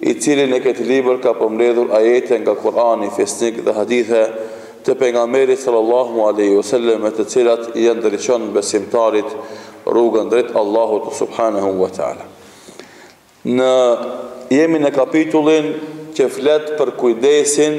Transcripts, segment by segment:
i cili në këtë libër ka përmbledhur ajete nga Kur'ani fisnik dhe hadithe të pejgamberit sallallahu alaihi wasallam me të cilat ia ndriçon besimtarit rrugën drejt Allahut subhanahu wa taala. Ne jemi në kapitullin që flet për kujdesin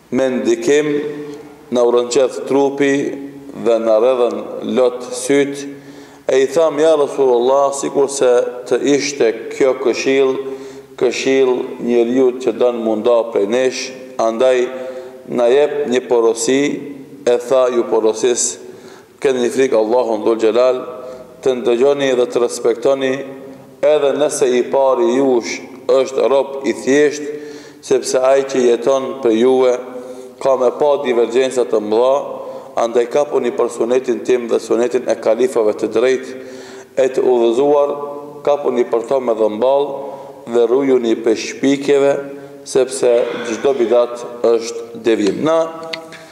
Me ndikim na u rrënqeth trupi dhe na rredhën lot sytë, e i thamë: ja Resulullah sikurse të ishte kjo këshillë, këshillë njeriut që don m'u nda prej nesh, andaj na jep një porosi, e tha: ju porosis të keni frikë Allahun dhul xhelal të ndëgjoni dhe të respektoni edhe nëse i pari jush është rob i thjeshtë sepse ai që jeton prej juve ka me pa divergjenca të mëdha andaj kapuni për sunetin tim dhe sunetin e kalifave të drejtë e të udhëzuar kapuni për to me dhëmballë dhe rujuni prej shpikjeve sepse çdo bidat është devijim. Na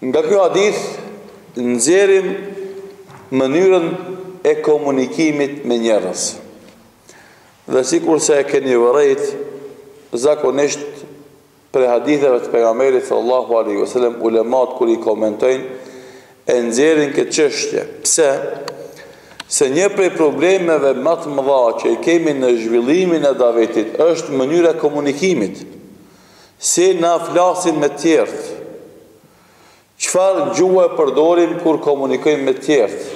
Nga ky hadith nxjerrim mënyrën e komunikimit me njerëz. Dhe sikurse e keni vërejt, zakonisht prej haditheve të pejgamberit sallallahu alaihi wasallam ulemat kur i komentojnë e nxjerrin këtë çështje. Pse? Se një prej problemeve ma të mëdha që i kemi në zhvillimin e davetit është mënyra e komunikimit. Si na flasim me tjerët? Çfarë gjuhe përdorim kur komunikojmë me tjerët?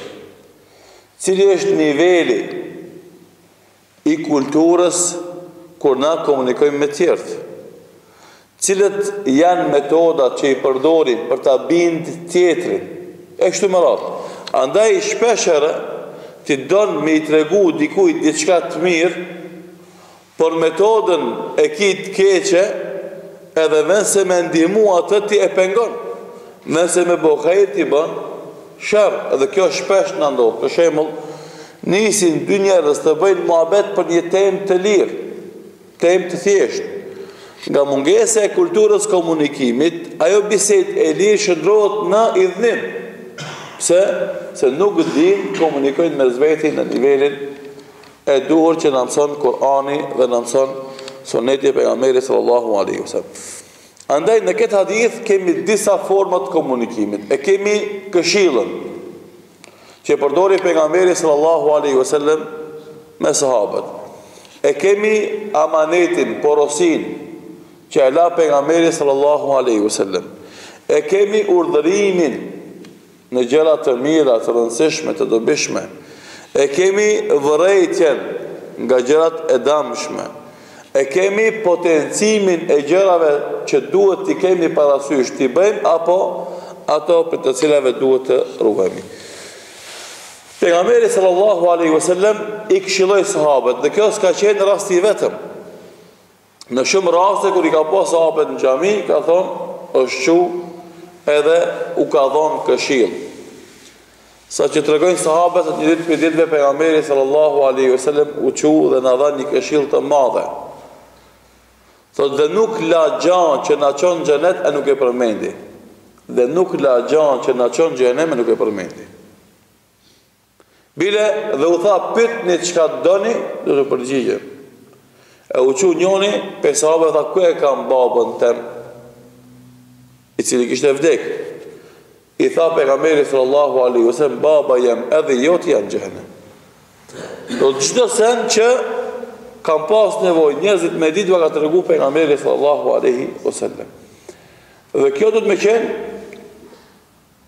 Cili është niveli i kulturës kur na komunikojmë me tjerët? Cilat janë metodat që i përdorim për ta bind tjetrin? E kështu me radhë. Andaj shpeshherë ti don me i tregu dikujt diçka të mirë, Por metodën e ki të keqe edhe vend se me ndihmu atë ti e pengon. Vend se me bo hajër ti bën sherr dhe kjo shpesh na ndodh. Për shembull, nisin dy njerëz të bëjnë muhabet për një temë të lirë, temë të thjeshtë. Nga mungesa e kulturës së komunikimit, ajo bisedë e lirë shndërrohet në idhnim. Pse? Se nuk dinë të komunikojnë mes veti në nivelin E duhur që na mëson Kur'ani dhe na mëson Sunneti i pejgamberit sallallahu alaihi wasallam. Andaj në këtë hadith kemi disa forma të komunikimit. E kemi këshillën që e përdori pejgamberi sallallahu alaihi wasallam me sahabët. E kemi amanetin, porosinë që e la pejgamberi sallallahu alaihi wasallam. E kemi urdhërimin Në gjëra të mira, të rëndësishme, të dobishme, e kemi vërejtjen nga gjërat e damshme, e kemi potencimin e gjërave që duhet t'i kemi parasysh t'i bëjmë apo ato prej të cilave duhet të ruhemi. Pejgamberi sallallahu alaihi wasallam i këshilloi sahabët, dhe kjo s'ka qenë rasti i vetëm. Në shumë raste kur i ka pas sahabët në xhami, ka thonë, është çu edhe u ka dhanë këshill. Sa që tregojnë sahabët se një ditë prej ditëve pejgamberi sallallahu alaihi wasallam u çu dhe na dha një këshill të madhe. Thotë dhe nuk la gjan që na çon n'xhenet e nuk e përmendi. Dhe nuk la gjan që na çon n'xhehenem e nuk e përmendi. Bile dhe u tha pytni çka doni do t'u përgjigjem. E u çu njoni pej sahabëve tha ku e kam babën tem i cili kishte vdek. I tha pejgamberi sallallahu alaihi wasallam baba jem edhe joti jan n'xhehenem. Pra çdo sen që kan pas nevojë njerëzit me ditë jav ka tregu pejgamberi sallallahu alaihi wasallam. Dhe kjo duhet me qenë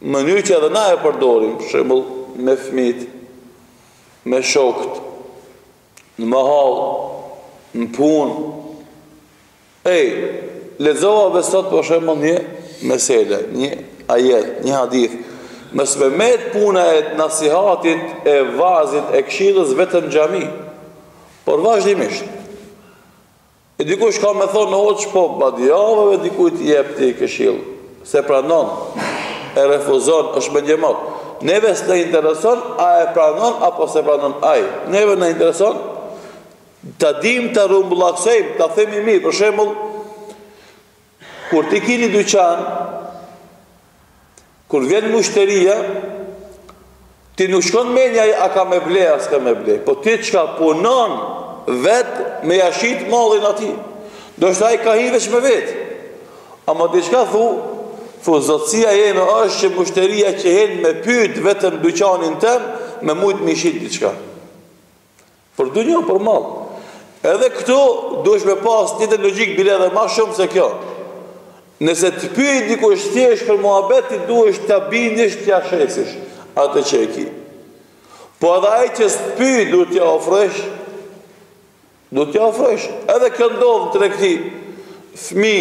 Mënyrë që edhe na e përdorim, për shembull, me fëmijët, me shokët, në mahallë, në punë. Ej, lexova vetë sot për shembull një mesele, një ajet, një hadith. Mos me met puna e nasihatit, e vazit, e këshillës vetëm n'xhami, por vazhdimisht. E dikush ka me thonë hoxhë po badihava dikujt i jep ti këshil, s'e pranon, e refuzon, është mendjemadh. Neve s'na intereson, a e pranon, apo s'e pranon aj. Neve na intereson, ta dimë ta rrumbullaksojmë, ta themi mirë, për shembull, kur ti ki ni dyqan, Kur vjen mushteria, ty nuk t'shkon menja a ka me ble, a s'ka me ble. Po ti çka punon veç me ja shit mallin atij. Ndoshta ai ka hi veç me vet. Ama ti çka thu, thu zotësia jeme është që mushteria që hin me pyt vetëm n'dyqanin tem, me mujtë me i shit diçka. Për dynja, për mall. Edhe këtu duhesh me pas njëjtën logjikë bile edhe ma shumë se kjo. Nëse të pyjë dikush thjesht për muhabet, ti duhesh ta bindish t'ja shesish atë që e ki. Po edhe ai që s'të pyjë, duhet t'ja ofrojsh, duhet t'ja ofrojsh. Edhe kjo ndodhë te tregtia, fmi,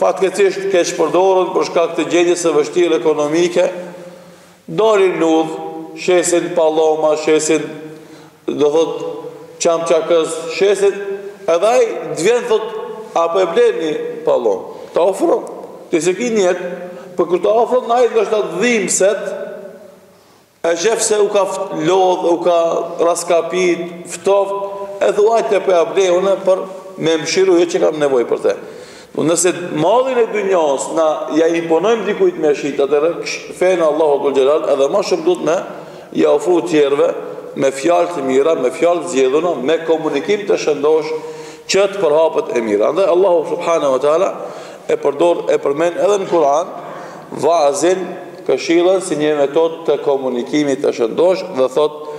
fatkeqsisht keqpërdoren për shkak të gjendjes e vështirë ekonomike, Dalin në udhë, shesin palloma, shesin, do thotë, çamçakëz, shesin, edhe ai të vjen thotë, a po e blen një pallomë? Ta ofron. Ti s'e ki nijet, po kur ta ofron ai ndoshta t'dhimbset, e shef se u ka lodhë, u ka rraskapit, ftoftë, e thua hajde te po ja blej unë për me e mëshiru, jo që kam nevojë për te. Po nëse mallin e dynjas na ia imponojmë dikujt me shit atëherë fenë e Allahut të xhelal edhe më shumë duhet me ia ofru të tjerëve me fjalë të mira, me fjalë të zgjedhura, me komunikim të shëndosh që të përhapet e mira. Andaj Allahu subhanahu wa taala e përdor e përmend edhe në Kur'an vazin këshillën si një metodë të komunikimit të shëndosh dhe thotë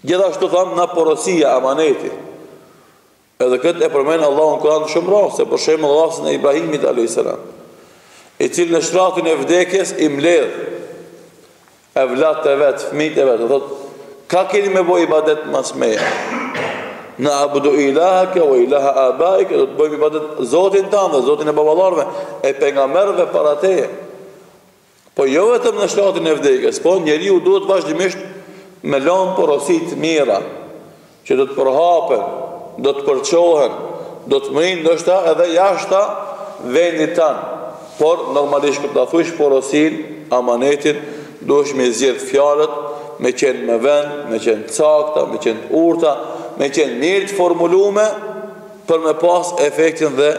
Gjithashtu thamë na porosia, amaneti. Edhe këtë e përmend Allahu në Kur'an shumë raste, për shembull rastin e Ibrahimit a.s. I cili në shtratin e vdekjes i mledh evlatët e vet, fmijt e vet, thotë, ka keni me bo ibadet mas meja. Nabudu ilahake ua ilaha abaike, do të bëjmë ibadet zotin tand dhe zotin e baballarëve, e pejgamberëve para teje. Po jo vetëm në shtratin e vdekjes, po njeriu duhet vazhdimisht me lënë porosi të mira, që do të përhapen, do të përçohen, do të mrrijnë ndoshta edhe jashta vendit tanë. Por normalisht kur ta thuash porosinë, amanetin, duhesh me zgjedh fjalët, me qenë me vend, me qenë të sakta, me qenë të urta, me qenë mirë të formulume, për me pas efektin dhe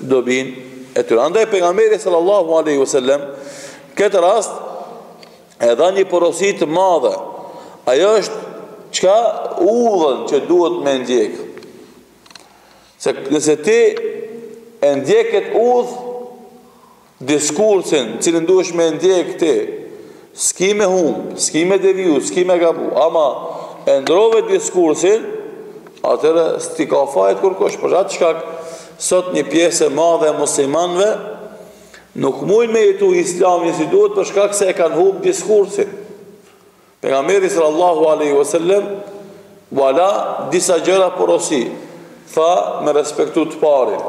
dobinë e tyre. Andaj pejgamberi sallallahu alaihi wasallam këtë rast e dha një porosi të madhe. Ajo është çka udhën që duhet me ndjek. Se nëse ti e ndjek këtë udhë, Diskursin, cilin duhesh me e ndjek ti, s'ki me humb, s'ki me deviju, s'ki me gabu, ama e ndrove diskursin, atëherë s't'i ka fajet kurkush. Për atë shkak, sot një pjesë e madhe e muslimanëve nuk mujnë me jetu islamin si duhet për shkak se e kanë humb diskursin. Pejgamberi sallallahu alaihi wasallam na la disa gjëra porosi. Tha me respektu të parin.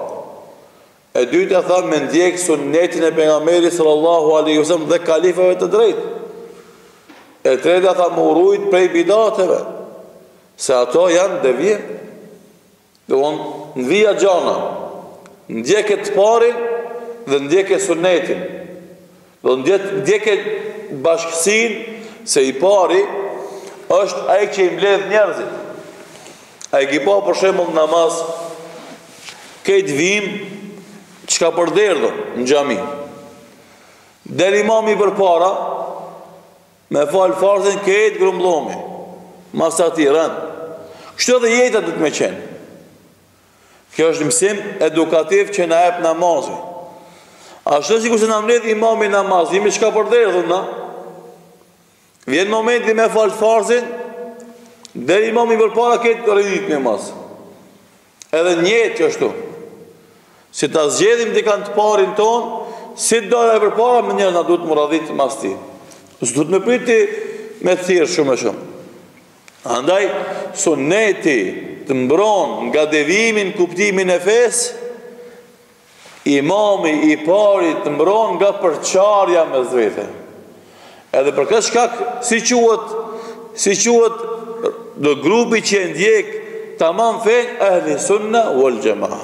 E dyta tha me ndjek sunnetin e pejgamberit sallallahu alaihi wasallam dhe kalifëve të drejtë. E treta tha me u rujt prej bidateve, se ato janë devijim. Domethënë në vija gjana, ndjeke të parin dhe ndjeke sunnetin. Do ndjekë bashkësinë se i pari është ai që i mbledh njerëzit. A e ke pa për shembull në namaz kejt vim shkapërderdhun në xhami. Del imami përpara me fal farzin kejt grumbullohmi. Mas atij rend. Kështu edhe jeta duhet me qenë. Kjo është mësim edukativ që na jep namazi. Ashtu sikurse na mbledh imami n'namaz, jemi shkapërderdhun na. Vjen momenti me fal farzin, del imami përpara kejt radhitmi mas. Edhe n'jetë qashtu. Si ta zgjedhim dikan të parin tonë, si të dalë ai përpara, menjëherë na duhet mu radhit mas tij. S'duhet me prit me thirr shumë e shumë. Andaj, Sunneti të mbron nga devijimi në kuptimin e fesë, Imami i pari të mbron nga përçarja mes vete. Edhe për këtë shkak, si quhet, si quhet dhe grupi që e ndjek tamam fenë ehli sunna wal jamaa.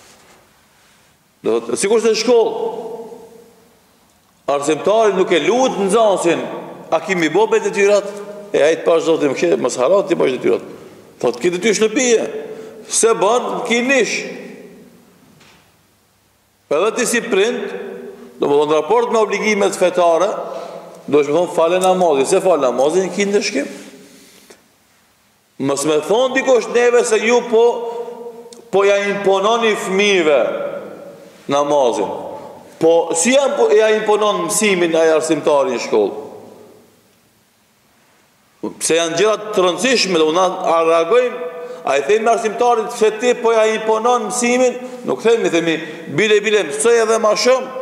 Do thotë sikurse n'shkollë. Arsimtari nuk e lut nxënësin, a ki me i bo be detyrat? E hajt pash zotin, "E mos harro t'i bësh detyrat." Thotë, "Ki detyrë shtëpie." S'e bën, ki nish. Edhe ti si prind, domethonë n'raport me obligimet fetare, duhesh me thonë fale namazin, s'e fale namazin, ki ndëshkim. Mos me thonë dikush neve se ju po po ja impononi fëmijëve namazin. Po si ja, po, ja imponon mësimin ai arsimtari në shkollë? Pse janë gjëra të rëndësishme dhe unë a reagojmë A i themi arsimtarit pse ti po ja imponon mësimin Nuk themi, themi bile bile mësoj edhe ma shumë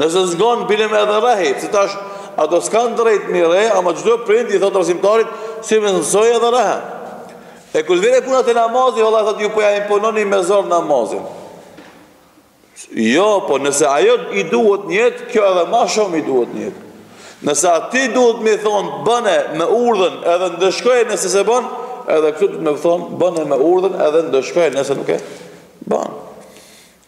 Nëse s'ngon bile me edhe rrehe, se tash ato s'kanë drejt me i rre, ama çdo prind i thotë arsimtarit si me mësoj edhe rrehe. E kur vjen puna te namazi, valla thotë ju po ja impononi me zor namazin. Jo, po nëse ajo i duhet n'jetë, kjo edhe ma shumë i duhet n'jetë. Nëse aty duhet me thonë, bëne me urdhën edhe ndëshkoje nëse s'e bën, edhe këtu duhet me thonë, bëne me urdhën edhe ndëshkoje nëse nuk e bën.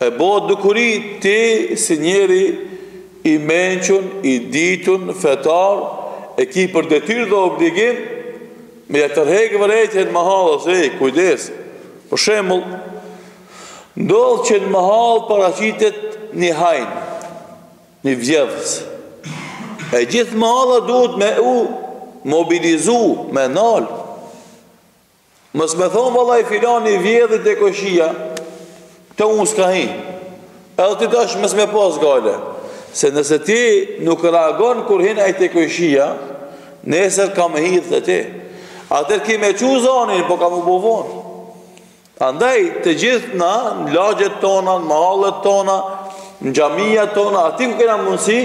E bohet dukuri ti si njeri i mençun, i ditun, fetar, e ki për detyrë dhe obligim me ja tërhek vërejtjen mahallës, ej, kujdes! Për shembull, ndodh që në mahallë paraqitet një hajn, një vjedhës, e gjithë mahalla duhet me u mobilizu, me nal, Mos me thonë vallahi filani vjedhi te kojshia, te unë s'ka hi. Edhe ti dash mos me pas gale. Se nëse ti nuk reagon kur hin ai te kojshia, nesër ka me hi edhe te ti. Atëherë ki me çu zonin, po ka m'u bo vonë. Andaj të gjithë na, në lagjet tona, në mahallet tona, në xhamiat tona, aty ku kena mundësi,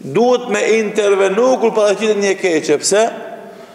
duhet me intervenu kur paraqitet një e keqe. Pse?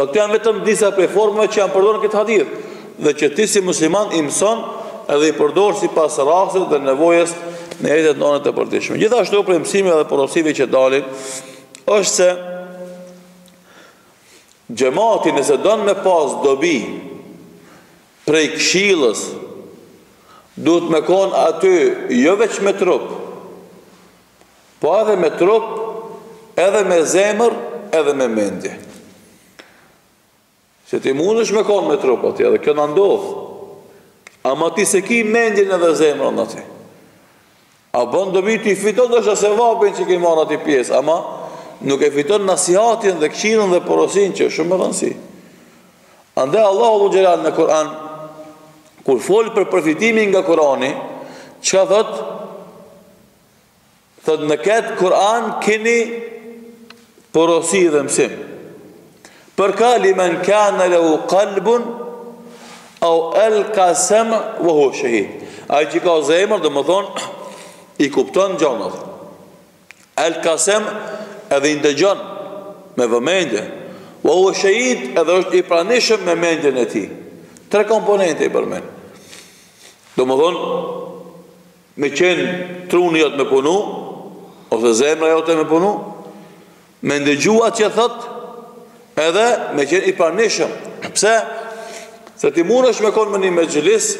Por këto janë vetëm disa prej formave që janë përdorur në këtë hadith dhe që ti si musliman i mëson edhe i përdor sipas rastit dhe nevojës në jetën tonë të përditshme. Gjithashtu prej mësimeve dhe porosive që dalin është se xhemati nëse don me pas dobi prej këshillës duhet me kon aty jo veç me trup Po edhe me trup, edhe me zemër, edhe me mendje. Se ti mundesh me konë me trup aty, edhe kjo ndodh. Ama ti s'e ki mendjen edhe zemrën aty. A bon dobi ti fiton ndoshta sevapin që ki marrë aty pjesë, ama nuk e fiton nasihatin dhe këshillën dhe porosinë që është shumë me rëndësi. Andaj Allahu xhele në Kur'an, kur fol për përfitimin nga Kur'ani, çka thotë, Thotë në këtë Kur'an keni porosi dhe mësim. Për kë? Li men kane lehu kalbun, eu elkas-sem'a ve huve shehid. Ai që ka zemër domethonë, i kupton gjonat. Elkas-sem'a edhe i ndëgjon me vëmendje. Ve huve shehid edhe është i pranishëm me mendjen e tij. Tre komponente i përmend. Domethonë, Me qenë truni jot me punu, ose zemra jote me punu, me ndëgju atë që thotë, edhe me qenë i pranishëm. Pse? Se ti mundesh me konë në një mexhlis,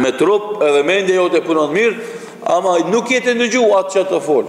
me trup edhe mendja jote punon mirë, ama nuk je tu e ndëgju atë që po fol.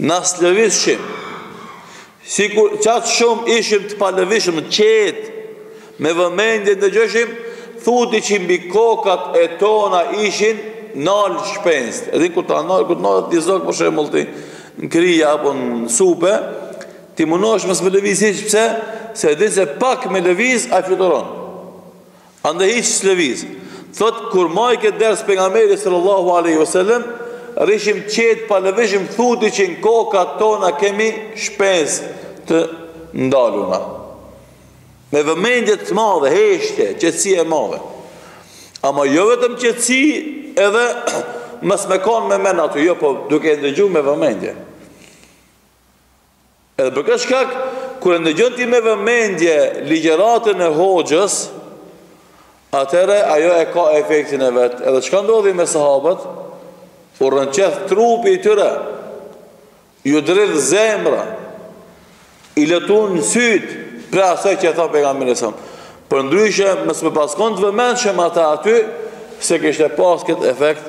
Na s'lëvizshim, sikur çaq shumë ishim të palëvizshëm, qetë, me vëmendje ndëgjoshim, thu ti që mbi kokat e tona ishin nalë shpezët. Edhe kur të nalet, kur të nalet një zog, për shembull, ty në krye apo në supe, ti munohesh mos me lëviz hiç, pse? Se e din se pak me lëviz ai fluturon. Andaj hiç s'lëviz. Thotë, kur majke ders pejgamberi sallallahu alaihi wasallam, rrishim qetë pa lëvizshim thu ti që në kokat tona kemi shpezë të ndaluna. Me vëmendje të madhe, heshtje, qetësi e madhe. Ama jo vetëm qetësi edhe mos me kanë me mend aty, jo po duke e ndëgju me vëmendje. Edhe për këtë shkak, kur e ndëgjon ti me vëmendje ligjëratën e Hoxhës, atëherë ajo e ka efektin e vet. Edhe çka ndodhi me sahabët, u rrënqeth trupi i tyre. Iu dridh zemra. I lotun sytë prej asaj që tha pejgamberi sa. Përndryshe, mos me pas kon të vëmendshëm ata aty, s'e kishte pas këtë efekt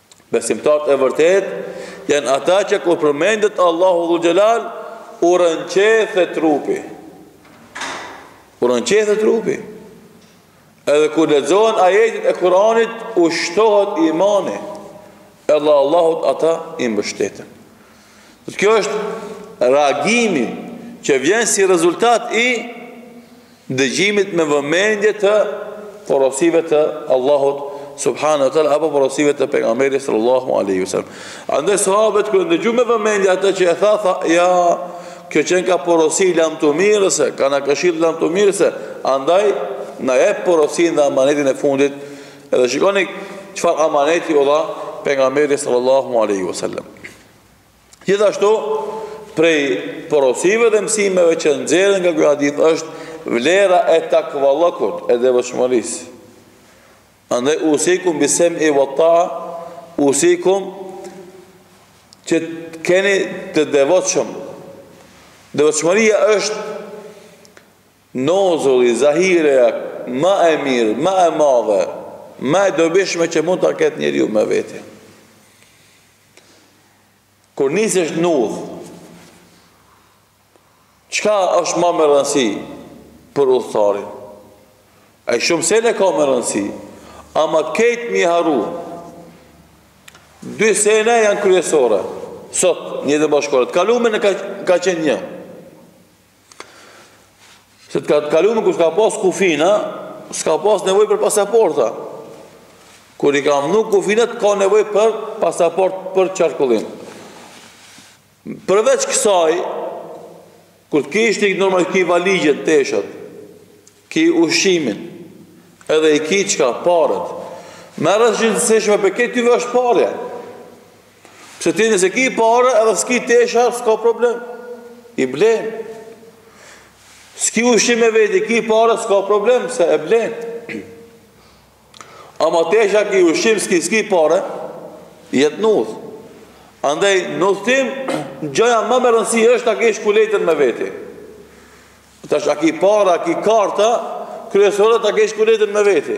Besimtarët e vërtetë janë ata që kur përmendet Allahu Dhul Xhelal u rënqethet trupi. U rënqethet trupi. Edhe kur lexohen ajetet e Kuranit, u shtohet imani. Edhe Allahut ata i mbështeten. Dhe kjo është reagimi që vjen si rezultat i dëgjimit me vëmendje të porosive të Allahut subhanahu wa taala apo porosive të pejgamberit sallallahu alaihi wasallam. Andaj sahabët kur e ndëgjun me vëmendje atë që e tha, tha ja kjo qenka porosi lamtumirëse, kanka këshillë lamtumirëse, andaj na jep porosin dhe amanetin e fundit Edhe shikoni çfarë amaneti u dha pejgamberi sallallahu alaihi wasallam. Gjithashtu prej porosive dhe mësimeve që nxjerrin nga ky hadith është vlera e takvallëkut e devotshmërisë. Andaj usikum bi sem'i ve ta, usikum që t'jeni të devotshëm. Devotshmëria është Nozulli, Zahireja ma e mirë, ma e madhe, ma e dobishme që mund ta ketë njeriu me veti. Kur nisesh n'udhë, çka është ma me rëndësi për udhëtarin? E shumë sene ka me rëndësi, ama kejt m'i harru. Dy sene janë kryesore. Sot, n'jetë bashkëkohore, t'kalumen ka, ka qenë një. Se t'kalumen kur s'ka pas kufina, s'ka pas nevojë për pasaporta. Kur i kan vnu kufinat, ka nevojë për pasaport për qarkullim. Përveç kësaj, kur t'nisesh ti normal ki valixhen, teshat, ki ushqimin, edhe i ki çka, paret, ma e rëndsishme prej ktyne është parja. Pse, ti nëse ki pare edhe s'ki tesha, s'ka problem. I blen. S'ki ushqim me veti, ki pare s'ka problem, se e blen. Ama tesha ki, ushqim s'ki, s'ki pare, jet n'udhë. Andaj, n'udhtim, gjaja ma me rëndësi është ta kesh kuletën me veti. Tash, a ki pare, a ki karta, kryesore ta kesh kuletën me veti.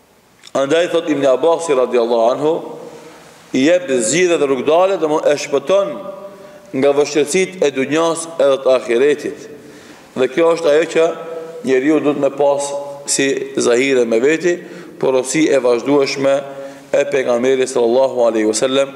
Andaj thotë Ibn Abasi radijallahu anhu, i jep zgjidhje dhe rrugëdalje, domthonë e shpëton nga vështirësitë e dunjas edhe të ahiretit. Dhe kjo është ajo që njeriu duhet me pas si zahire me veti, porosi e vazhdueshme e pejgamberit sallallahu alaihi wasallam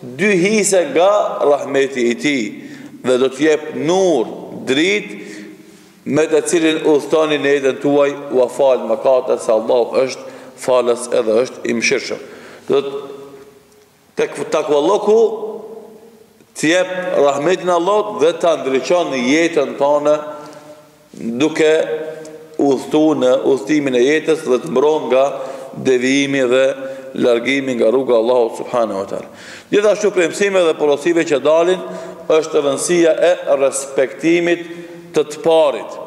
Dy hise nga rahmeti i Tij dhe do t'ju jep nur, dritë, me të cilin udhëtoni në jetën tuaj, ua fal mëkatet, se Allahu është Falës edhe është i Mëshirshëm. Do të thotë, takvalluku të jep rahmetin e Allahut dhe ta ndriçon jetën tonë duke udhëtu në udhëtimin e jetës dhe të mbron nga devijimi dhe largimi nga rruga Allahut subhanahu wa ta'ala. Gjithashtu prej mësimeve dhe porosive që dalin, është rëndësia e respektimit të të parit,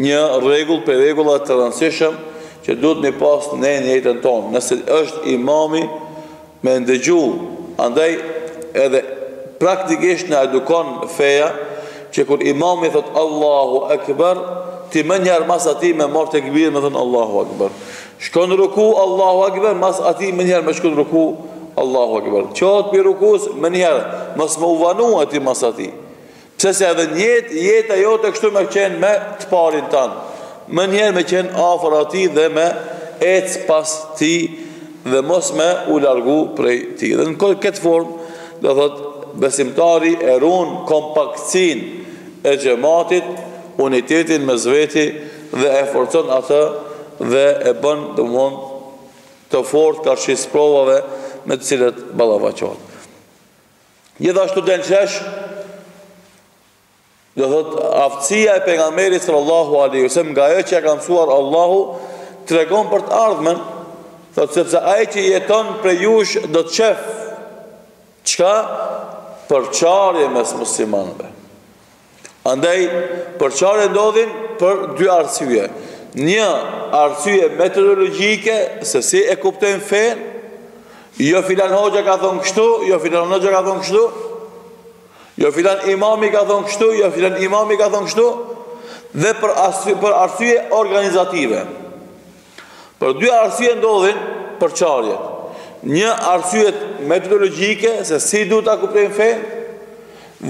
një rregull prej rregullave të rëndësishëm që duhet me pas ne në jetën tonë, nëse është imami me ndëgju andaj edhe praktikisht na edukon feja që kur imami thotë Allahu ekber ti menjëherë mas atij me marr tekbir me thonë Allahu ekber shkon në ruku Allahu ekber mas atij menjëherë me shku në ruku Allahu ekber çohet pi rukusë menjëherë mos me u vonu atij mas atij Pse? Se edhe n'jetë, jeta jote kështu me qenë me t'parin tënd, menjëherë me qenë afër atij dhe me ecë pas tij dhe mos me u largu prej tij. Dhe në këtë formë, do thotë, besimtari e ruan kompaktësinë e xhematit, unitetin mes veti dhe e forcon atë dhe e bën, domthonë, të fortë karshi sprovave me të cilat ballafaqohet. Gjithashtu del n'shesh do thotë aftësia e pejgamberit sallallahu alaihi wasallam nga ajo që e ka mësuar Allahu tregon për të ardhmen thotë sepse ai që jeton prej jush do të sheh çka përçarje mes muslimanëve Andaj, përçarjet ndodhin për dy arsye. Një, arsye metodologjike, se si e kuptojmë fenë, jo filan hoxha ka thonë kështu, jo filan hoxha ka thonë kështu, jo filan imami ka thonë kështu, jo filan imami ka thonë kështu, dhe për arsye organizative. Për dy arsye ndodhin përçarjet. Një arsye metodologjike se si duhet ta kuptojmë fenë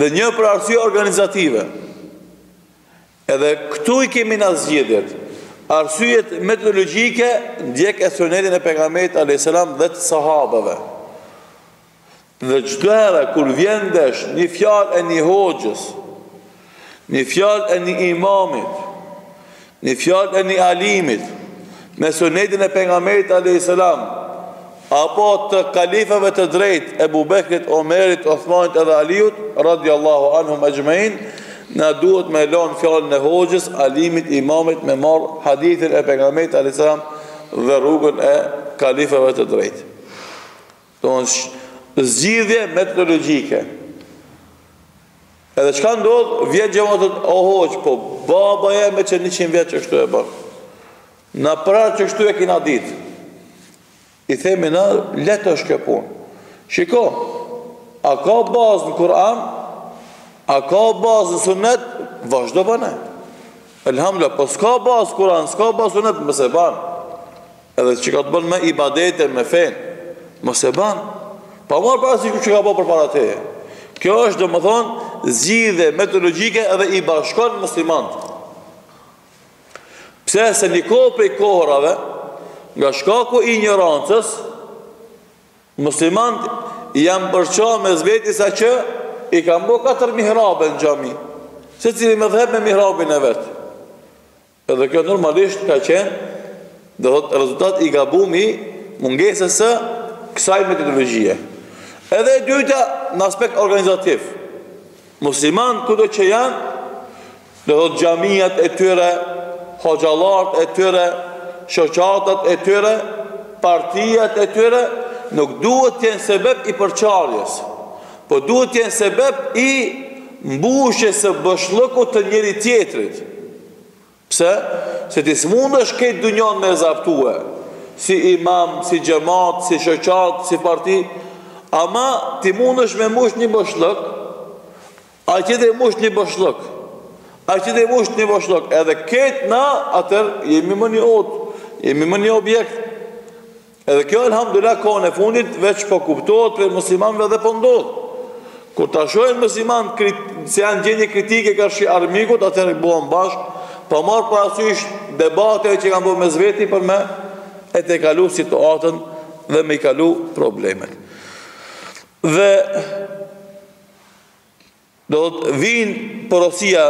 dhe një për arsye organizative. Edhe këtu i kemi na zgjidhjet. Arsyet metodologjike ndjeke sunetin e Pejgamberit alejhi selam dhe të sahabeve. Dhe çdo herë kur vjen ndesh një fjalë e një hoxhës, një fjalë e një imamit, një fjalë e një alimit, me sunetin e pejgamberit alejhis selam, apo të kalifëve të drejtë Ebu Bekrit, Omerit, Othmanit edhe Aliut, radiallahu anhum exhmain, na duhet me lanë fjallën e hoxhës, alimit, imamit, me marrë hadithin e pejgamberit, alejhis selam, dhe rrugën e kalifëve të drejtë. Domethënë zgjidhje metodologjike. Edhe çka ndodh, vjen xhemati thotë, o hoxh, po baba jem qe 100 vjet kështu e ban. Na prap qeshtu e kina ditë. I themi na, lehtë është kjo punë. Shiko, a ka bazë në Kur'an? A ka bazë në sunet? Vazhdo bane. Elhamdulillah, po s'ka bazë Kur'an, s'ka bazë sunet, mos e ban. Edhe çka të bën me ibadete, me fen, mos e bën. Pa marr parasysh kush e ka bo përpara teje. Kjo është domethën zgjidhje metodologjike edhe i bashkon muslimanët. Pse? Se një kohë prej kohërave, nga shkaku i injorancës, muslimant janë përça mes veti sa që i kanë bo 4 mihrabe në xhami. Secili medhheb me mihrabin e vetë. Dhe kjo normalisht ka qenë, do thotë, rezultat i gabimit, i mungesës së kësaj metodologjie. Edhe e dyta, në aspekt organizativ, muslimanët kudo që janë, do thotë xhamiat e tyre, hoxhallarët e tyre, shoqatat e tyre, partiat e tyre, nuk duhet të jenë sebeb i përçarjes. Po duhet të jenë sebeb i mbushjes së boshllëkut të njëri tjetrit. Pse? Se ti s'mundesh krejt dunjanë me e zaptue, si imam, si xhemat, si shoqatë, si parti, ama ti mundesh me mbush një boshllëk, ai tjetri e mbush një boshllëk, ai tjetri e mbush një boshllëk, edhe krejt na atëherë jemi më një odë, jemi më një objekt. Edhe kjo elhamdulillah kohën e fundit veç po kuptohet prej muslimanëve dhe po ndodh. Kur ta shohin muslimanët se janë në gjendje kritike karshi armikut, atëherë bëhen bashkë, pa marrë parasysh debateve që kanë bërë mes veti për me e tejkalu situatën dhe me i kalu problemet. Dhe Do thotë vjen porosia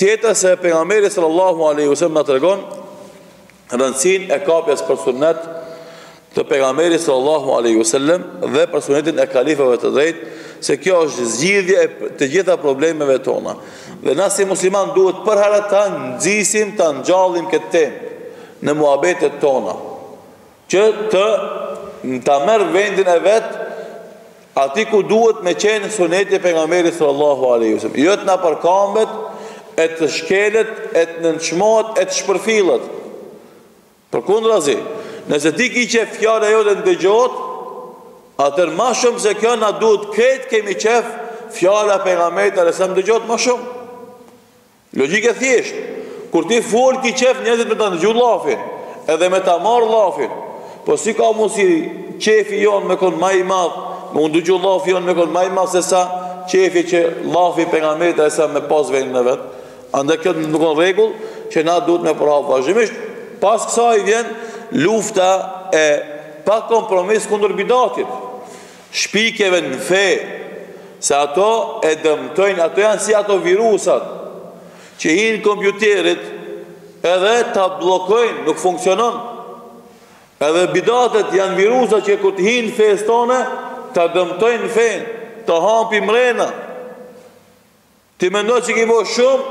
tjetër se pejgamberi sallallahu alaihi wasallam na tregon rëndësinë e kapjes për sunet të pejgamberit sallallahu alaihi wasallam dhe për sunetin e kalifëve të drejtë se kjo është zgjidhje e të gjitha problemeve tona. Dhe na si muslimanë duhet përherë ta nxisim, ta ngjallim këtë temë në muhabetet tona. Që të na merr vendin e vet aty ku duhet me qenë suneti i Pejgamberit sallallahu alejhi ve sellem, jo të na përkambet e të shkelet e të nënçmohet e të shpërfillet. Përkundrazi, nëse ti ki qef fjala jote të dëgjohet, atëherë ma shumë se kjo na duhet krejt kemi qef fjala e Pejgamberit alejhi ve sellem dëgjohet ma shumë. Logjikë e thjeshtë, kur ti fol ki qef njerëzit me ta ndëgju llafin, edhe me ta marrë llafin, po si ka mundësi qefi jonë me kon ma i madh, me u ndëgju llafi jonë me kon ma i madh se sa qefi që llafi i pejgamberit alejhi selam me pas vendin e vet, andaj kjo ngel kon rregull që na duhet me përhap vazhdimisht, pas kësaj vjen lufta e pakompromis kundër bidatit. shpikjeve në fe se ato e dëmtojnë ato janë si ato virusat që hinë kompjuterit edhe ta bllokojnë nuk funksionon edhe bidatet janë virusa që kur të hinë fesë tone ta dëmtojnë fenë të hajnë mrena Ti mendon që ki bo shumë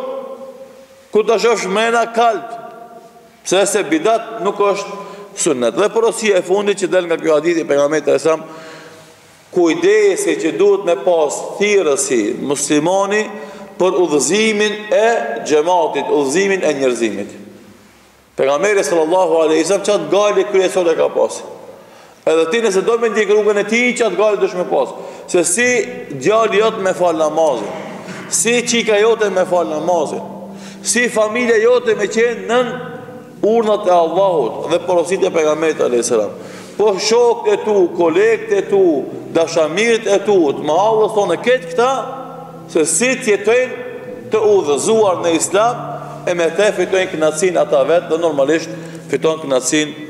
kur ta shofsh mrena kalb se se bidat nuk është sunnet. Dhe porosia e fundit që del nga ky hadith i pejgamberit alejhi selam kujdesi që duhet me pas thirrësi muslimani për udhëzimin e xhematit, udhëzimin e njerëzimit. Pejgamberi sallallahu alaihi wasallam qat gajle kryesore ka pas. Edhe ti nëse do me ndjek rrugën e tij, qat gajle duhesh me pas. Se si djali jot me fal namazin, si çika jote me fal namazin, si familja jote me qenë nën urnat e Allahut dhe porositë e pejgamberit alaihi wasallam. Po shokët e tu, kolegët e tu, dashamirët e tu, të mahallës tonë, krejt këta Se si të jetojnë të udhëzuar në Islam e me te fitojnë kënaqësinë ata vetë dhe normalisht fiton kënaqësinë e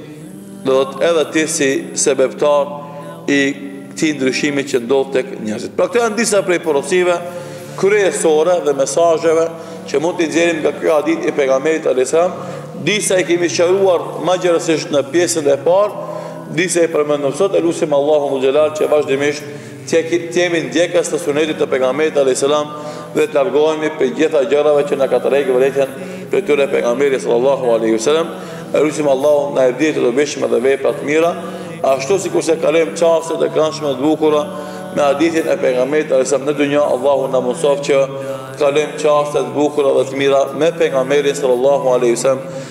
Zotit edhe ti si sebeptar i këtij ndryshimi që ndodh tek njerëzit. Pra këto janë disa prej porosive kryesore dhe mesazheve që mund të nxjerrim nga ky hadith i pejgamberit alayhisalam, disa i kemi sqaruar ma gjerësisht në pjesën e parë, disa i përmendëm sot, e lusim Allahun xhelal që vazhdimisht Të jemi ndjekës të sunetit të pejgamberit alayhis salam dhe të largohemi prej gjitha gjërave që na ka tërheqë vërejtjen prej tyre pejgamberi sallallahu alaihi wasallam e lusim Allahun na jep dije të dobishme dhe vepra të mira ashtu sikurse kalojmë çaste të këndshme të bukura me hadithin e pejgamberit alayhis salam në dynja Allahu na mundësoftë që kalojmë çaste të bukura dhe të mira me pejgamberin sallallahu alaihi wasallam